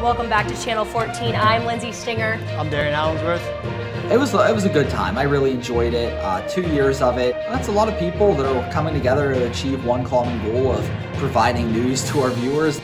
Welcome back to Channel 14. I'm Lindsay Stinger. I'm Darren Allensworth. It was it was a good time. I really enjoyed it. Uh, two years of it. That's a lot of people that are coming together to achieve one common goal of providing news to our viewers.